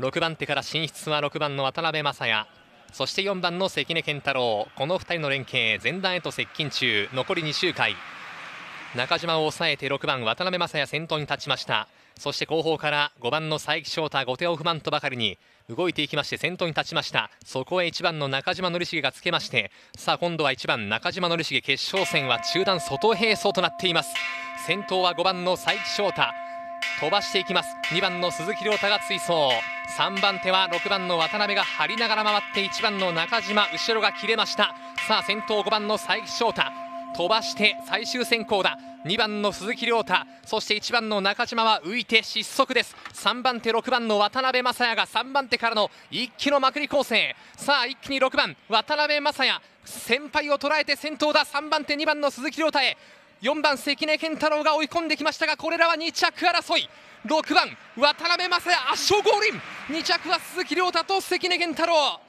6番手から進出は6番の渡辺雅也。そして4番の関根健太郎。この2人の連携前段へと接近中。残り2周回。中島を抑えて6番渡辺雅也先頭に立ちました。そして後方から5番の佐伯翔太後手を踏まんとばかりに動いていきまして先頭に立ちました。そこへ1番の中島則重がつけましてさあ今度は1番中島則重決勝戦は中段外並走となっています。先頭は5番の佐伯翔太。飛ばしていきます。2番の鈴木亮太が追走。3番手は6番の渡辺が張りながら回って1番の中島後ろが切れました。さあ先頭5番の佐伯翔太。飛ばして最終選考だ。2番の鈴木亮太。そして1番の中島は浮いて失速です。3番手6番の渡辺雅也が3番手からの一気のまくり構成。さあ一気に6番渡辺雅也。先輩を捉えて先頭だ。3番手2番の鈴木亮太へ。4番関根健太郎が追い込んできましたがこれらは2着争い。6番渡辺正也圧勝ゴールイン。2着は鈴木亮太と関根健太郎。